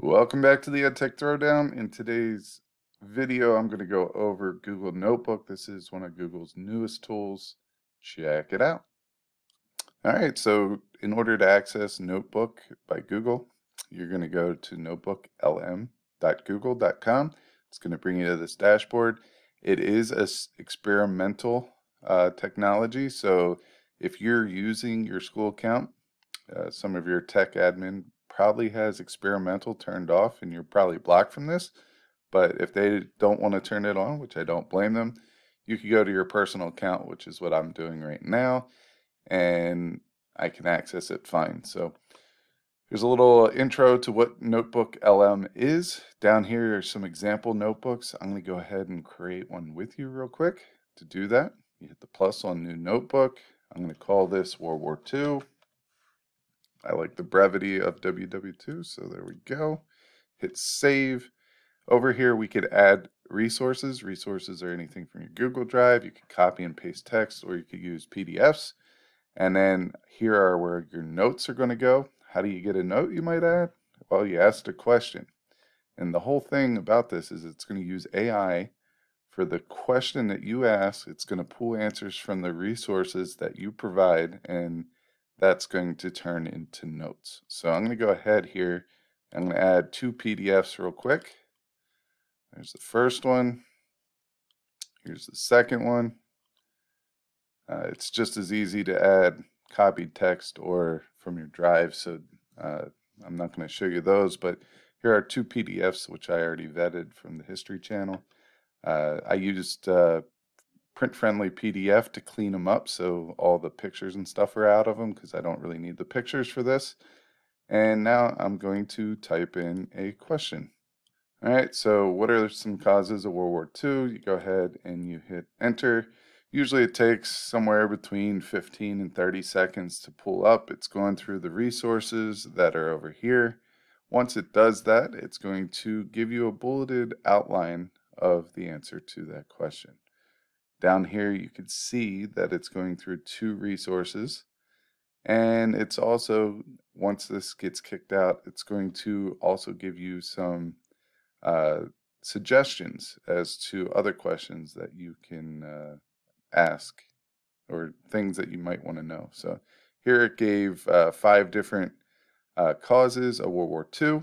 Welcome back to the EdTech Throwdown. In today's video, I'm going to go over Google Notebook. This is one of Google's newest tools. Check it out. All right, so in order to access Notebook by Google, you're going to go to notebooklm.google.com. It's going to bring you to this dashboard. It is a experimental uh, technology, so if you're using your school account, uh, some of your tech admin probably has experimental turned off and you're probably blocked from this. But if they don't want to turn it on, which I don't blame them, you could go to your personal account, which is what I'm doing right now, and I can access it fine. So here's a little intro to what Notebook LM is. Down here are some example notebooks. I'm going to go ahead and create one with you real quick. To do that, you hit the plus on new notebook. I'm going to call this World War II. I like the brevity of WW2, so there we go. Hit save. Over here, we could add resources. Resources are anything from your Google Drive. You could copy and paste text, or you could use PDFs. And then here are where your notes are going to go. How do you get a note, you might add? Well, you asked a question. And the whole thing about this is it's going to use AI for the question that you ask. It's going to pull answers from the resources that you provide and that's going to turn into notes. So I'm going to go ahead here. I'm going to add two PDFs real quick. There's the first one. Here's the second one. Uh, it's just as easy to add copied text or from your drive, so uh, I'm not going to show you those, but here are two PDFs which I already vetted from the History channel. Uh, I used uh, print friendly PDF to clean them up so all the pictures and stuff are out of them because I don't really need the pictures for this. And now I'm going to type in a question. All right, so what are some causes of World War II? You go ahead and you hit enter. Usually it takes somewhere between 15 and 30 seconds to pull up. It's going through the resources that are over here. Once it does that, it's going to give you a bulleted outline of the answer to that question. Down here, you can see that it's going through two resources. And it's also, once this gets kicked out, it's going to also give you some uh, suggestions as to other questions that you can uh, ask or things that you might want to know. So here it gave uh, five different uh, causes of World War II,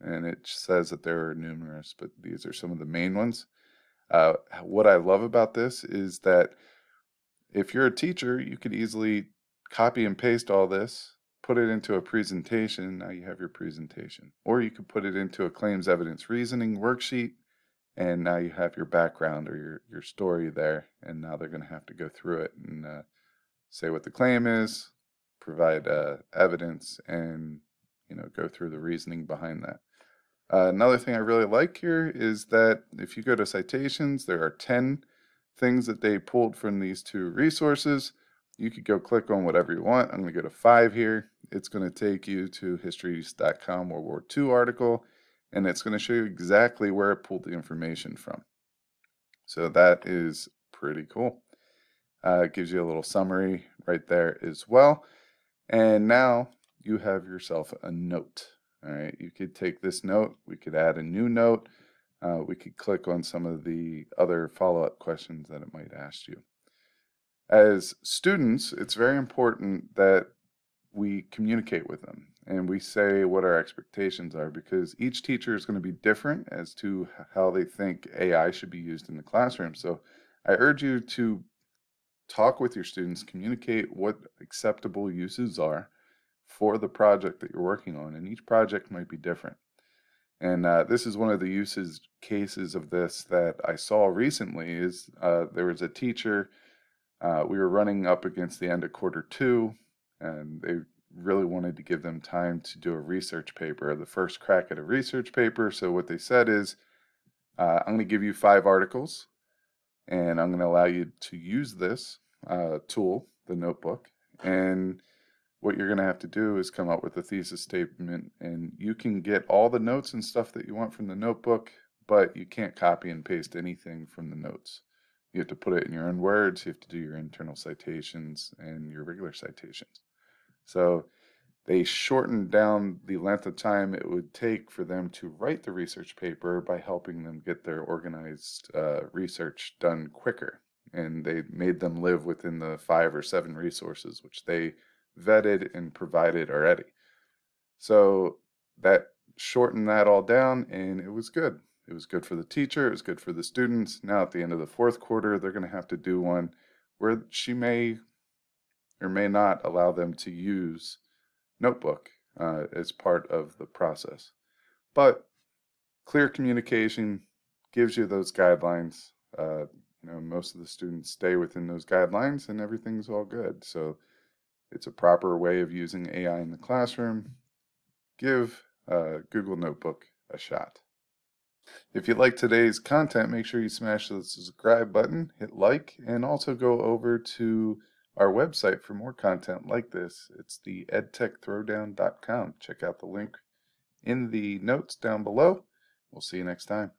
and it says that there are numerous, but these are some of the main ones. Uh, what I love about this is that if you're a teacher, you could easily copy and paste all this, put it into a presentation. Now you have your presentation. Or you could put it into a claims evidence reasoning worksheet, and now you have your background or your, your story there. And now they're going to have to go through it and uh, say what the claim is, provide uh, evidence, and you know go through the reasoning behind that. Uh, another thing I really like here is that if you go to citations, there are 10 things that they pulled from these two resources. You could go click on whatever you want. I'm going to go to five here. It's going to take you to history.com's World War II article, and it's going to show you exactly where it pulled the information from. So that is pretty cool. Uh, it gives you a little summary right there as well. And now you have yourself a note. All right, you could take this note, we could add a new note, uh, we could click on some of the other follow-up questions that it might ask you. As students, it's very important that we communicate with them and we say what our expectations are because each teacher is going to be different as to how they think AI should be used in the classroom. So I urge you to talk with your students, communicate what acceptable uses are, for the project that you're working on, and each project might be different. And uh, this is one of the uses cases of this that I saw recently. Is uh, there was a teacher uh, we were running up against the end of quarter two, and they really wanted to give them time to do a research paper, the first crack at a research paper. So what they said is, uh, I'm going to give you five articles, and I'm going to allow you to use this uh, tool, the notebook, and what you're going to have to do is come up with a thesis statement and you can get all the notes and stuff that you want from the notebook but you can't copy and paste anything from the notes you have to put it in your own words you have to do your internal citations and your regular citations so they shortened down the length of time it would take for them to write the research paper by helping them get their organized uh, research done quicker. And they made them live within the five or seven resources which they vetted and provided already. So that shortened that all down and it was good. It was good for the teacher, it was good for the students. Now at the end of the fourth quarter, they're going to have to do one where she may or may not allow them to use notebook uh, as part of the process. But clear communication gives you those guidelines. Uh, you know, most of the students stay within those guidelines and everything's all good. So it's a proper way of using AI in the classroom. Give uh, Google Notebook a shot. If you like today's content, make sure you smash the subscribe button, hit like, and also go over to our website for more content like this. It's the edtechthrowdown.com. Check out the link in the notes down below. We'll see you next time.